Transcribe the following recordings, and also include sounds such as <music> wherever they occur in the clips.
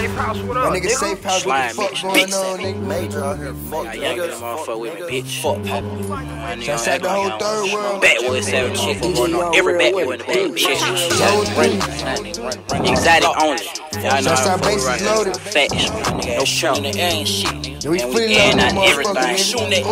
safe house, what up? That nigga, nigga safe house, Slime, what the fuck bitch, going on, nigga? Major out here, fuck niggas. Y'all get a motherfucker with me, bitch. Fuck Papa. Just at the whole third world. Backward seven shit. Going on every backward in the back, bitch. Exotic only. Y'all know how to Fuck loaded. Facts, nigga. No chump. Nigga ain't shit, nigga. We feel on everything. Shooting at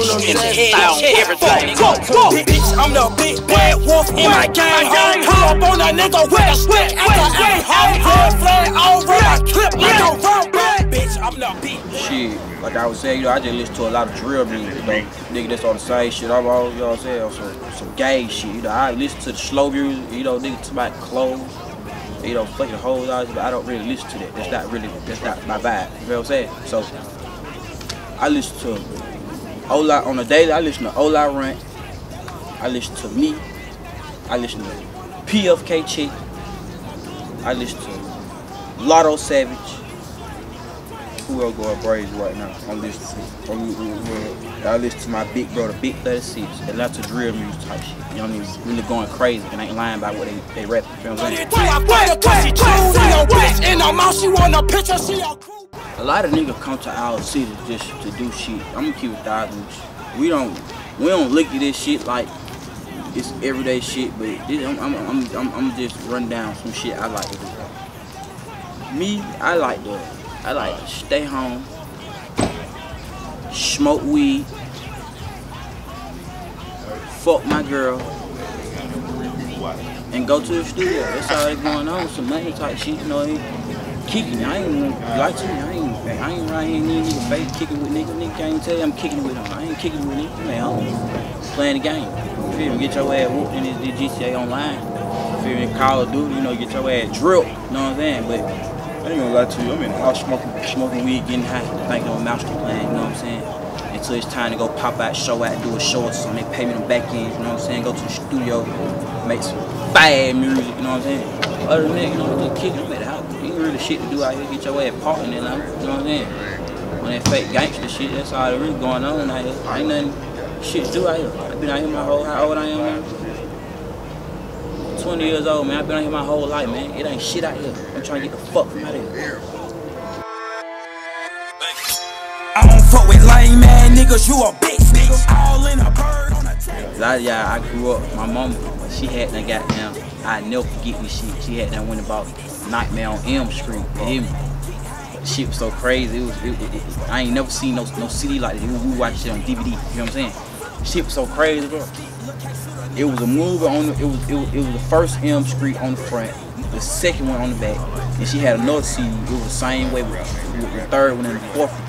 head on Fuck nigga. Bitch, I'm the big bad wolf in my game. Pull up on that nigga with a stick. After I hang hard, flat, all red, I clip my a road bag. Bitch, I'm the big Shit, like I was saying, you know, I just listen to a lot of drill music, though. Nigga, that's all the same shit. I'm all, you know what I'm saying, on some, some gay shit. You know, I listen to the slow music, you know, nigga, to my clothes, you know, fucking hoes out, but I don't really listen to that. That's not really, that's not my vibe. You know what I'm saying? So, I listen to Ola on the daily. I listen to Ola Rant. I listen to me. I listen to PFK Chick. I listen to Lotto Savage. Who else going crazy right now? I'm listening to. I listen to my big brother, Big 36, Atlanta drill music type shit. You know what I mean? Really going crazy and ain't lying about what they they rap. You feel what I'm saying? A lot of niggas come to our city just to do shit. I'm gonna keep it thousand. We don't we don't look at this shit like it's everyday shit, but this, I'm, I'm, I'm, I'm, I'm just run down some shit I like to do. Me, I like to I like to stay home, smoke weed, fuck my girl, and go to the studio. That's all that's going on. Some money type shit, you know. Kicking. I ain't like to. I ain't. I ain't right here nigga nigga face kicking with nigga. Nigga can't tell you I'm kicking with him. I ain't kicking with nigga. Man, I'm playing the game. You feel me? Get your ass whooped in this, this GTA online. You feel me? Call of Duty. You know, get your ass drilled. You know what I'm saying? But I ain't gonna lie to you. I'm in the house smoking, smoking weed, getting high, thinking of master plan. You know what I'm saying? Until it's time to go pop out, show out, do a show or something. Pay me the back end. You know what I'm saying? Go to the studio, make some fire music. You know what I'm saying? Other than that, you know, just kicking them at the house. Ain't really shit to do out here. Get your ass parking in there. You know what I'm saying? On that fake gangster shit, that's all that really going on out here. Ain't nothing shit to do out here. I've been out here my whole, how old I am, man? 20 years old, man. I've been out here my whole life, man. It ain't shit out here. I'm trying to get the fuck from out here. I don't fuck with lame man niggas. You a bitch, nigga. All in a bird on a tank. A lot of y'all, I grew up, my mom, she had that goddamn, I never forget this shit. She had that one about Nightmare on Elm Street. You hear me? But the shit was so crazy. It was, it, it, it- I ain't never seen no, no CD like this. We, we watched it on DVD. You know what I'm saying? Shit was so crazy, bro. It was a movie on the, it was, it was, it was the first Elm Street on the front, the second one on the back, and she had another CD. It was the same way with, with the third one and the fourth one.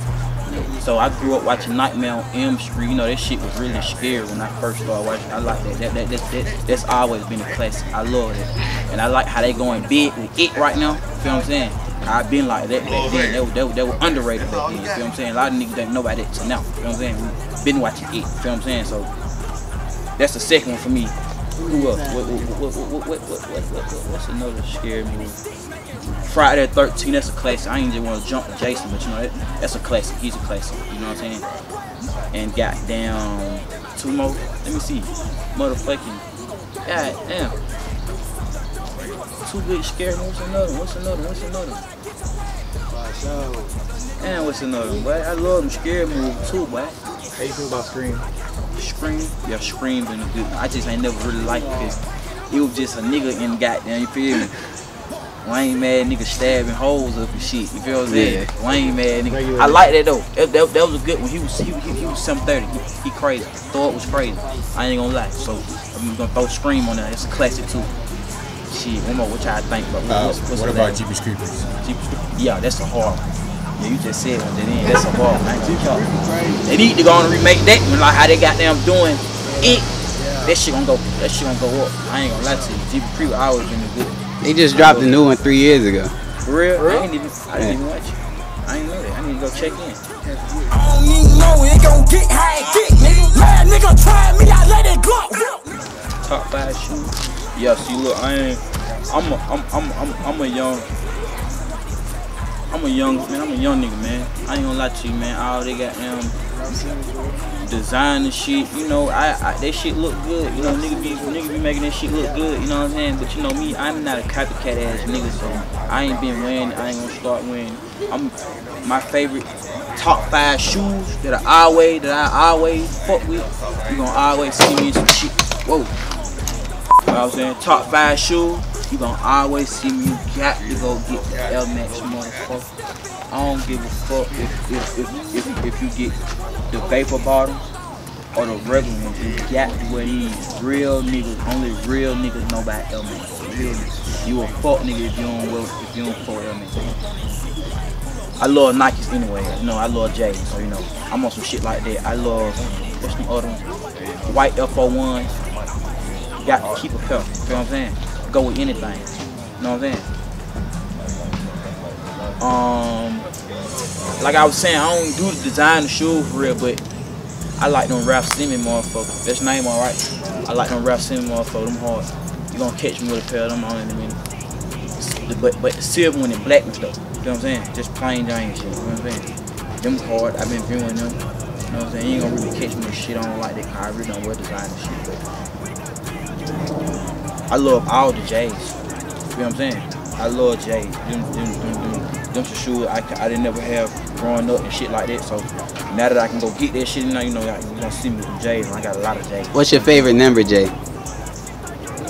So I grew up watching Nightmare on Elm Street. You know, that shit was really scary when I first started watching. I like that. That, that, that, that that's always been a classic. I love it. And I like how they going big with it right now. You feel what I'm saying? I've been like that back then. They, were- they, they were underrated back then. You feel what I'm saying? A lot of niggas don't know about that till now. You know what I'm saying? We been watching it. You feel what I'm saying? So that's the second one for me. Who else? What, what, what, what, what's another scary movie? Friday the 13th, that's a classic. I ain't just want to jump to Jason, but you know, that, that's a classic. He's a classic. You know what I'm saying? And got down two more. Let me see. Motherfucking. God damn. Two good scary movies. What's another? What's another? What's another? And what's another? But I love them scary movies too, but. How you feel about Scream? Scream? Yeah, Scream been a good. I just ain't never really liked it because it was just a nigga in goddamn. You feel me? Lame mad nigga stabbing holes up and shit. You feel what I'm saying? Lame mad nigga. I like that though. That, that, that was a good one. He was he, he, he was 730. He, he crazy. Thor was crazy. I ain't gonna lie. So I'm gonna throw Scream on that. It's a classic too. Shit, one more. What y'all think about? Uh, What's, what's what about Jeepers Creepers? Jeep- Yeah, that's a hard one. Yeah, you just said one. Then that's a hard one. I ain't gonna talk. They need to go on and remake that one, like how they got them doing it. That shit gonna go. That shit gonna go up. I ain't gonna lie to you. Jeep Creep always been a good. They just dropped a new one three years ago. For real? I ain't even. I didn't even watch it. I ain't know that. I need to go check in. I don't even know it gon' get high. it get, nigga. Mad nigga try me, I let it go. Top five shoes. Yeah. See, look, I ain't. I'm a. I'm. I'm. I'm. I'm a young. I'm a young man. I'm a young nigga, man. I ain't gonna lie to you, man. All they got them design and shit. You know, I, I that shit look good. You know, nigga be nigga be making that shit look good. You know what I'm saying? But you know me, I'm not a copycat ass nigga, so I ain't been wearing. I ain't gonna start wearing. I'm my favorite top five shoes that I always that I always fuck with. You gonna always see me in some shit. Whoa. You know what I'm saying? Top five shoes. You gonna always see me. You got to go get the Air Max motherfucker. I don't give a fuck if if if, if, if you get the vapor bottoms or the regular ones. You got to wear these. Real niggas, only real niggas know about L niggas. You a fuck nigga if you don't wear, if you don't fuck Air Max. I love Nikes anyway. Know, I love J's. So, you know, I'm on some shit like that. I love, what's the other ones? White FO1s. Got to keep a pair. You know what I'm saying? Go with anything. You know what I'm saying? Um, like I was saying, I don't do the design of shoes for real, but I like them Raf Simons motherfuckers. That's name alright. I like them Raf Simons motherfuckers. Them hard. You gonna catch me with a pair of them on in a minute. But but the silver one and black ones though. You know what I'm saying? Just plain Jane shit. You know what I'm saying? Them hard. I've been viewing them. You know what I'm saying? You ain't gonna really catch me with shit on like that. I really don't wear design and shit. But I love all the J's. You know what I'm saying? I love J's. Them, them, them, them, them shoes I, I didn't never have growing up and shit like that. So now that I can go get that shit, now you know you gonna see me with them J's. And I got a lot of J's. What's your favorite number, Jay?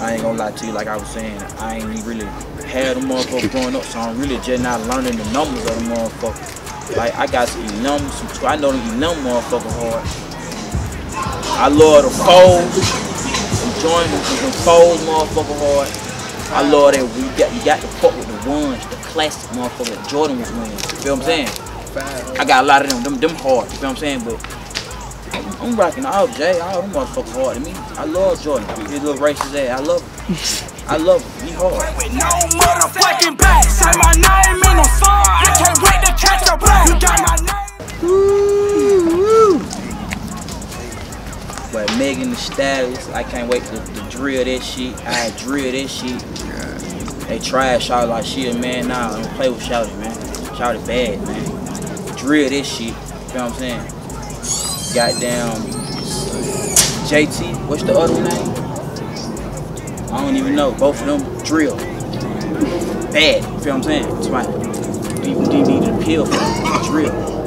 I ain't gonna lie to you, like I was saying, I ain't really had them motherfuckers growing up, so I'm really just not learning the numbers of the motherfuckers. Like I got some numbers, some I know them numb motherfucker hard. I love the them joint, folds motherfucker hard. I love that we got you got to fuck with the ones, the classic motherfucker that Jordan was wearing. You feel what I'm saying? I got a lot of them, them, them hard. You feel what I'm saying? But I'm, I'm rocking all Jay, all them motherfuckers hard to me. I love Jordan. His little racist ass. I love him. I love him. He hard. with no motherfucking back. Say my name in the song. I can't wait to catch. You got my name. But Megan Thee Stallions, I can't wait to, to drill that shit. I drill that shit. They trash Shawty like she a man now. Don't play with Shawty, man. Shawty bad, man. Drill this shit. You know what I'm saying? Goddamn JT, what's the other name? I don't even know. Both of them drill. Bad. You feel what I'm saying? Somebody DVD needed a pill for drill.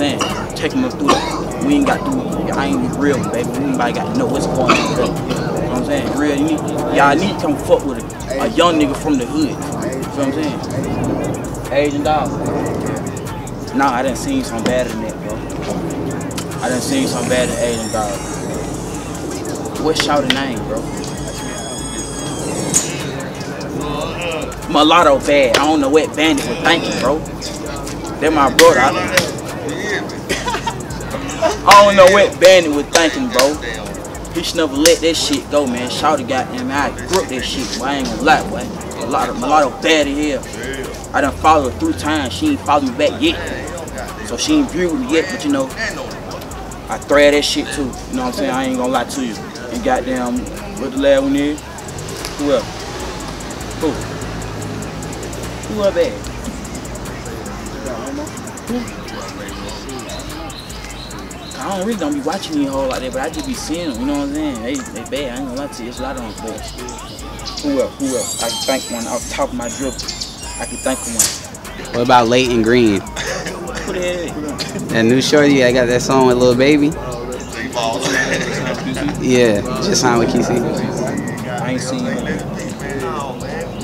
Saying? Take them through that. We ain't got to, I ain't real, baby. Anybody got to know what's going on them. You know what I'm saying? Real, you need, y'all need to come fuck with a, a young nigga from the hood. You feel what I'm saying? Asian Doll. Nah, I done seen something better than that, bro. I done seen something better than Asian Doll. What's Shawty name, bro? Mulatto bad. I don't know what bandit was thinking, bro. They're my brother. I, I don't know what bandit was thinking, bro. He should never let that shit go, man. Shawty got him. I grip that shit, boy. I ain't gonna lie, boy. Mulatto, mulatto bad in here. I done followed her three times. She ain't followed me back yet. So she ain't viewed me yet, but you know, I thread that shit too. You know what I'm saying? I ain't gonna lie to you. And goddamn, what the last one is? Who else? Who? Who up there? I don't really don't be watching these hoes like that, but I just be seeing them, you know what I'm saying? They, they bad, I ain't gonna lie to you, it's a lot of them. Who else, who else? I can think one off the top of my dribble. I can think of one. What about Layton Greene? Who the hell That new shorty, I got that song with Lil Baby. Yeah, just signed with QC. I ain't seen him.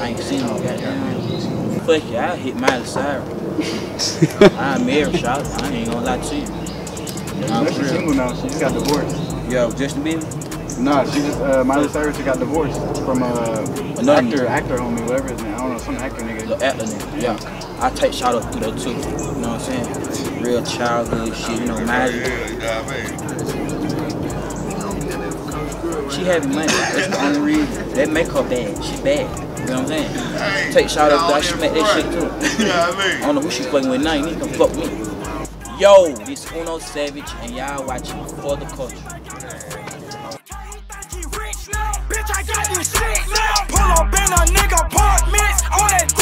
I ain't seen him, goddamn. Fuck it, I'll hit Miley Cyrus. <laughs> I'm married, shot. I ain't gonna lie to you. Nah, No, she's real. single now. She just got divorced. Yo, Justin Bieber? Nah, she just uh, Miley Cyrus just got divorced from uh, Another actor, nigga. actor homie, whatever his name. I don't know, some actor nigga. The Atlas nigga, yeah. I take shout out through that too. You know what I'm saying? Real childhood shit, you know, magic. She having money. That's the only reason. That make her bad. She bad. You know what I'm saying? Take shout out that she make that shit too. <laughs> I mean? I don't know who she fucking with now. You need to come fuck me. Yo, this Uno Savage, and y'all watching For the Culture. Bitch, I got this shit now. Pull up in a nigga on that